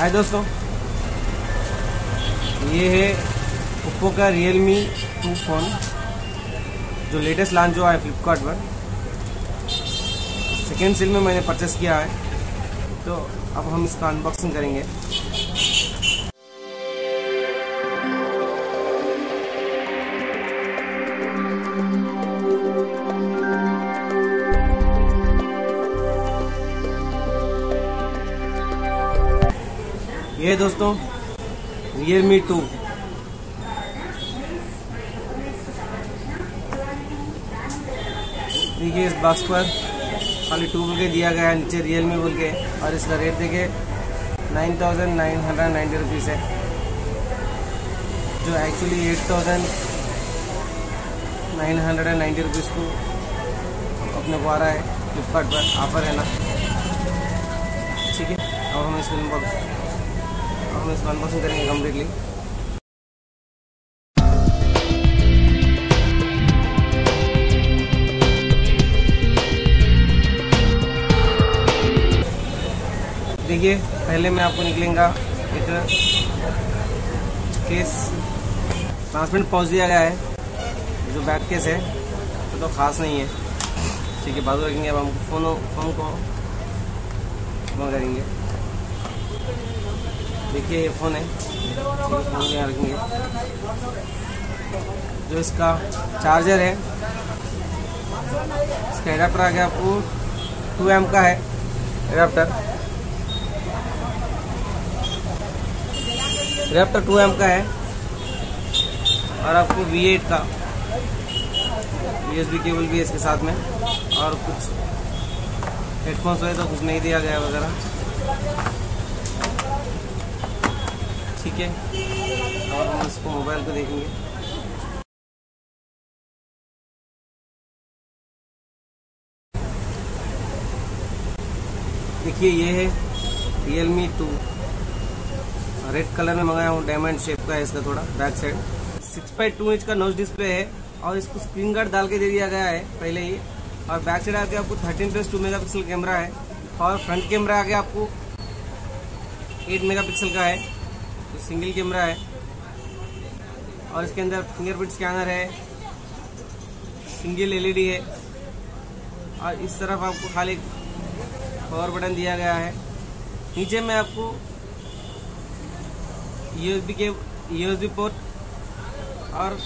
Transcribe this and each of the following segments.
हाय दोस्तों। ये है ओप्पो का रियल मी टू फ़ोन जो लेटेस्ट लॉन्च हुआ है फ्लिपकार्ट पर। सेकेंड सेल में मैंने परचेस किया है। तो अब हम इसका अनबॉक्सिंग करेंगे। ये दोस्तों रियल मी टू देखिए इस बॉक्स पर खाली टू बोल के दिया गया है, नीचे रियल मी बोल के, और इसका रेट देखिए nine thousand nine hundred ninety rupees है। जो actually eight thousand nine hundred and ninety rupees को अपने को आ रहा है फ्लिपकार्ट पर ऑफ़र है ना। ठीक है, अब हम इसको अनबॉक्स अब हम इसको अनबॉक्सिंग करेंगे कम्प्लीटली देखिए पहले मैं आपको निकलेगा एक केस ट्रांसपेरेंट पहुँच दिया गया है। जो बैक केस है तो, तो खास नहीं है। ठीक है बाजू रखेंगे अब हम फ़ोन फ़ोन को फ़ोन करेंगे। देखिए, ये फ़ोन है। जो इसका चार्जर है इसका एडाप्टर आ गया आपको। टू एम का है एडाप्टर रैप्टर टू एम का है। और आपको वी एट का। यूएसबी केबल भी है इसके साथ में। और कुछ हेडफोन्स हुए तो कुछ नहीं दिया गया वगैरह। ठीक है? और हम इसको मोबाइल को देखेंगे। देखिए, ये है Realme two red colour में मंगाया हूँ डायमंड शेप का है इसका थोड़ा back side six point two inch का नोज़ डिस्प्ले है और इसको स्क्रीन गार्ड डाल के दे दिया गया है, पहले ही और बैक साइड आके आपको thirteen plus two megapixel camera है और फ्रंट कैमरा आगे आपको एट मेगा पिक्सल का है। तो सिंगल कैमरा है। और इसके अंदर फिंगरप्रिंट स्कैनर है। सिंगल एलईडी है। और इस तरफ़ आपको खाली पावर बटन दिया गया है। नीचे में आपको यूएसबी के यूएसबी पोर्ट और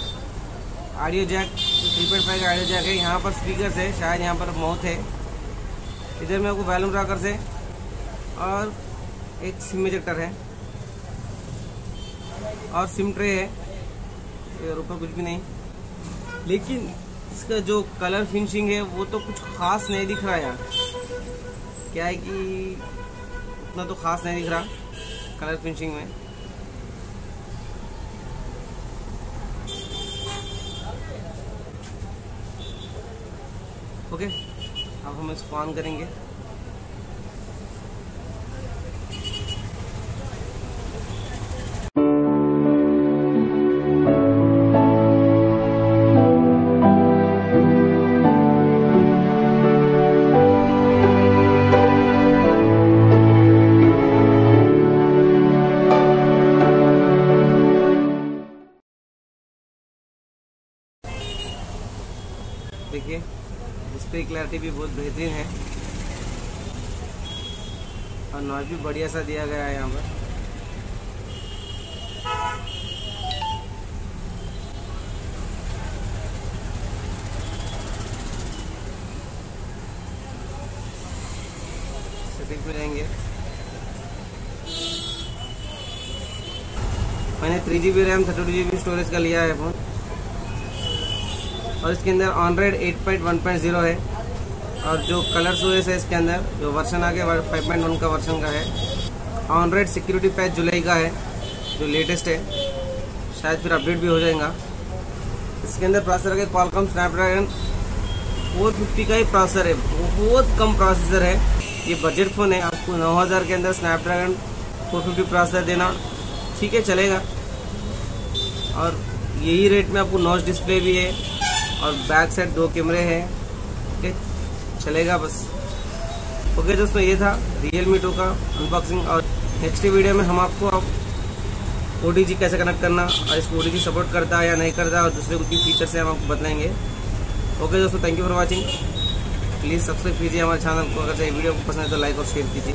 audio jack three point five का ऑडियो जैक है। यहाँ पर स्पीकर्स है, शायद यहाँ पर मौत है। इधर में आपको वैल्यूम रॉकर्स है और एक सिम इजेक्टर है। और सिम ट्रे है। ऊपर कुछ भी नहीं। लेकिन इसका जो कलर फिनिशिंग है, वो तो कुछ खास नहीं दिख रहा यार। क्या है कि उतना तो खास नहीं दिख रहा कलर फिनिशिंग में। ओके अब हम इसको ऑन करेंगे। डिस्प्ले क्लैरिटी भी बहुत बेहतरीन है। और नॉइज़ भी बढ़िया सा दिया गया है यहाँ पर। मैंने three G B RAM thirty two G B storage का लिया है फ़ोन और इसके अंदर ऑनरेड 8.1.0 है। और जो कलर्स हुए है इसके अंदर, जो वर्जन आ गया फाइव पॉइंट वन का वर्जन का है। ऑनरेड सिक्योरिटी पैच जुलाई का है, जो लेटेस्ट है। शायद फिर अपडेट भी हो जाएगा। इसके अंदर प्रोसेसर है कॉलकॉम स्नैपड्रैगन 450 का ही प्रोसेसर है। बहुत कम प्रोसेसर है। ये बजट फ़ोन है। आपको 9000 के अंदर स्नैपड्रैगन 450 प्रोसेसर देना। ठीक है, चलेगा। और यही रेट में आपको नॉच डिस्प्ले भी है। और बैक साइड दो कैमरे हैं। ओके चलेगा बस। ओके दोस्तों, ये था रियल मी का अनबॉक्सिंग और नेक्स्ट वीडियो में हम आपको आप ओ कैसे कनेक्ट करना और इसको ओ सपोर्ट करता है या नहीं करता और दूसरे कुछ फीचर से हम आपको बताएँगे। ओके दोस्तों thank you for watching please subscribe कीजिए हमारे चैनल को। अगर चाहिए वीडियो को पसंद है तो लाइक और शेयर कीजिए।